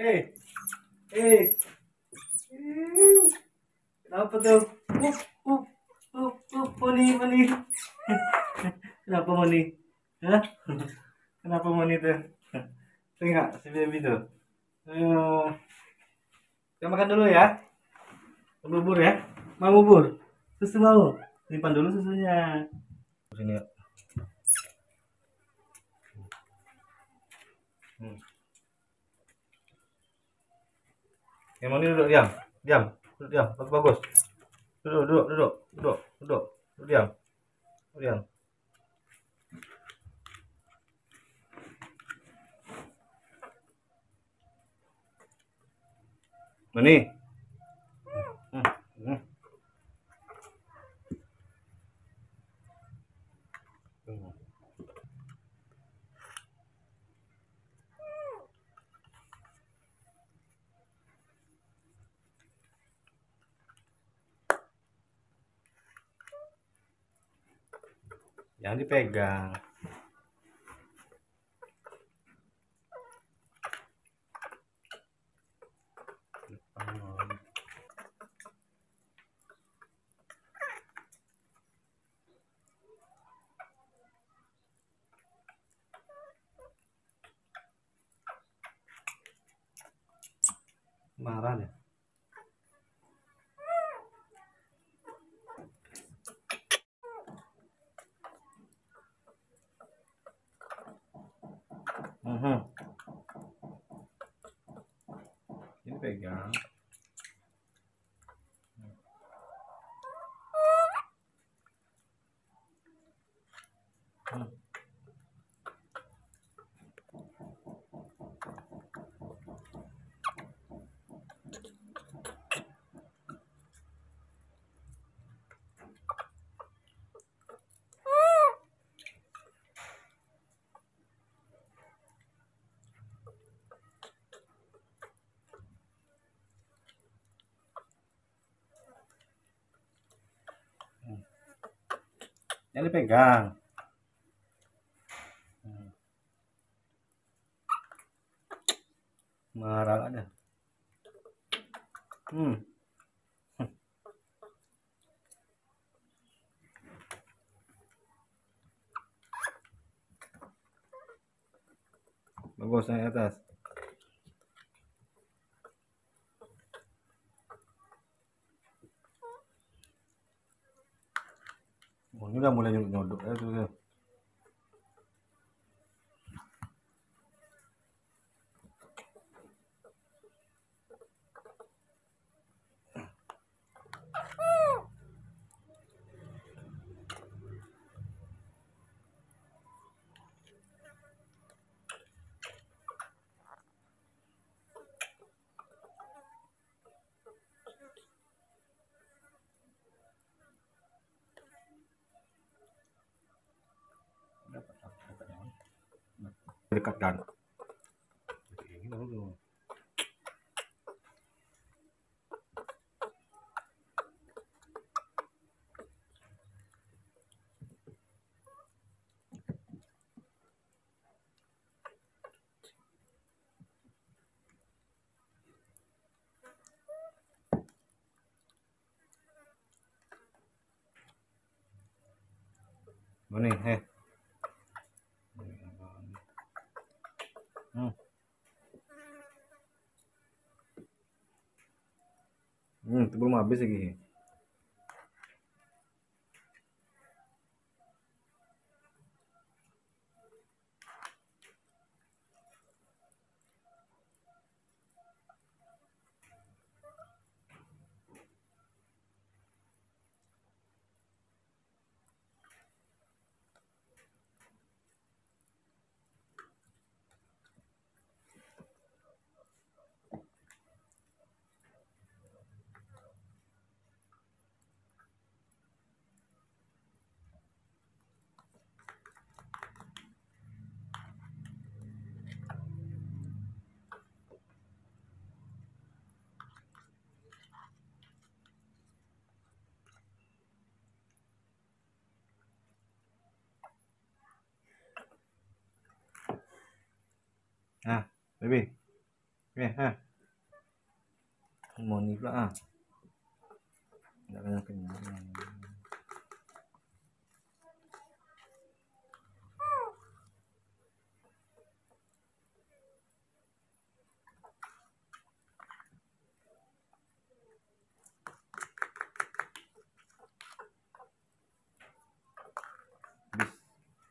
Eh. Eh. Kenapa tuh? Uh, uh, uh, uh, poni, poni. Kenapa poni? Hah? Kenapa poni tuh? Tengok si baby tuh. Ayo. Kita makan dulu ya. Bubur ya. Mau bubur? Susu mau? Simpan dulu susunya. Sini. Hmm. Yang mana duduk diam? Diam. Duduk diam. Bagus bagus. Duduk duduk duduk duduk duduk. Duduk diam. Duduk diam. Mani. Hmm. Hmm. Hmm. Jangan dipegang. Marah deh. Uhum. Ele pegar. Jangan dipegang. Hmm. Marah ada. Hmm. Bagus naik atas. Ini udah mulai nyodok mana? Dekatkan. Ini baru. Mana ni? Eh. Hmm. Hmm, itu belum Nah, baby. Eh, ha. Mau pula ah. Enggak kenyang kenyang.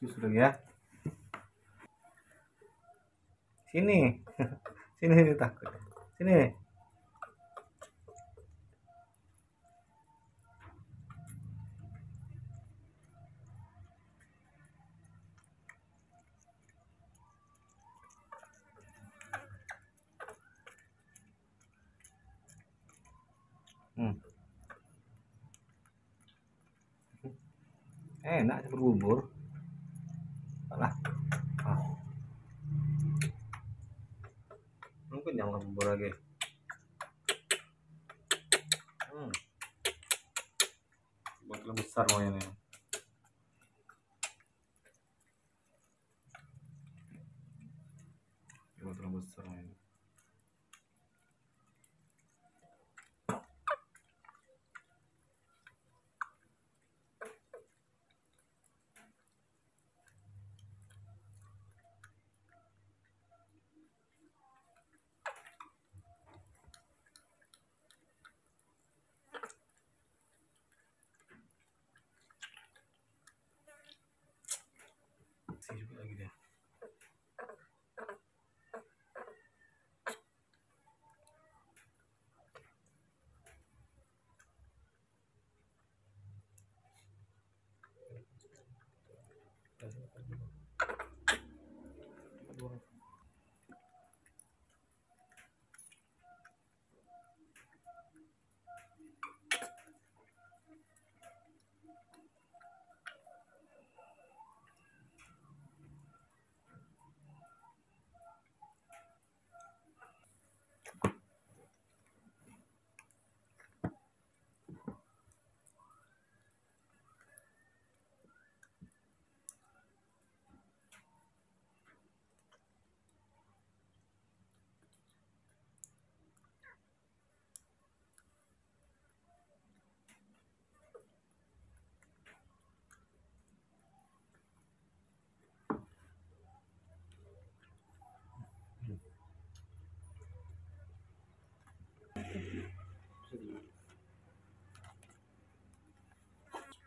Susu lagi ya. Sini. Sini sini takut. Sini. Hmm. Enak bubur. Alah. Ah. Mungkin jangan bubur lagi. Hmm. Botol besar mau ini. Sadece bir ay gidelim.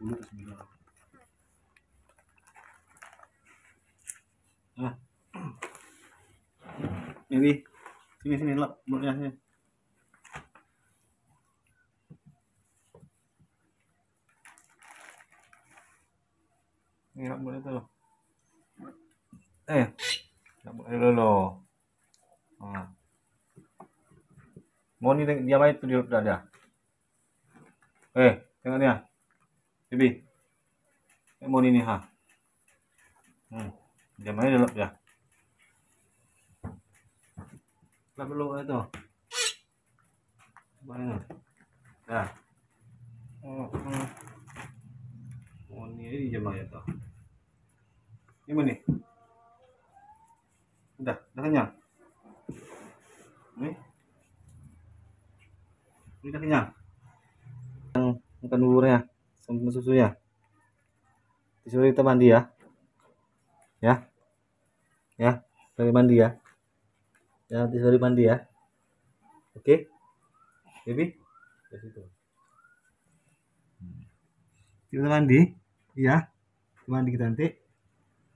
Ah. ini sini sini lap mulutnya sini. Ini lap tuh. Eh lap mulutnya lo nah. mau nih dia itu di ada, eh tengok ya. Bibi. Mau ni ni ha. Hmm. Main dalam dia. Tak perlu itu. Mana? Dah. Oh, oh. Oh, ni dia main tu. Ni mana ni? Dah, dah kenyang. Ni. Ni dah kenyang. Yang makan buburnya sama susunya. Disuruh kita mandi ya. Ya. Ya, dari mandi ya. Ya, sorry mandi ya. Oke. Baby. Ke situ. Kita mandi. Iya. Mandi kita nanti.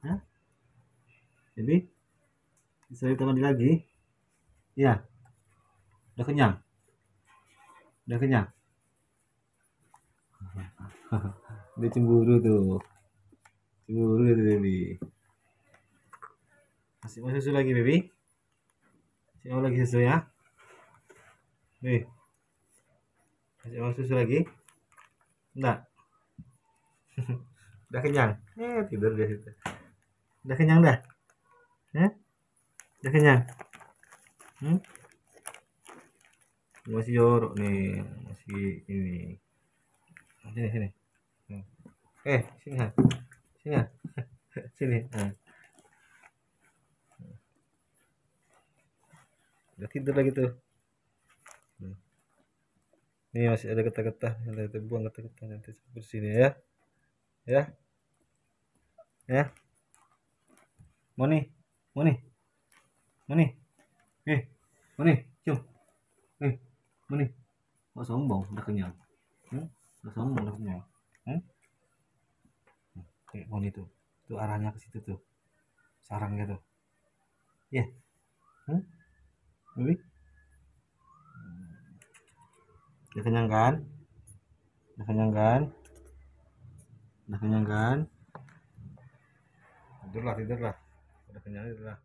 Ya. Baby. Bisa kita mandi lagi. Iya. Udah kenyang. Udah kenyang. Dia cemburu tuh. Cemburu itu baby. Masih mau susu lagi baby? Masih mau lagi susu ya? Nih. Masih mau susu lagi? Enggak. Udah kenyang? Eh, tidur dia situ. Udah kenyang dah? Eh? Udah kenyang? Hmm? Masih jorok nih, masih ini. Sini sini. Eh, sini. Sini sini. Ha. udah tidur lagi tuh. Ini masih ada getah-getah. Nanti buang getah-getah. Nanti sini ya. Ya. Ya. Mau nih mau nih mau nih eh mau nih cium. Eh mau nih kok sombong. Udah kenyang udah kenyang hmm? Mau nih tuh tuh arahnya ke situ tuh sarangnya tuh ya hmm? Baby? Udah kenyang kan? Udah kenyang kan? Udah kenyang kan? Tidurlah, tidurlah. Udah kenyang, tidurlah.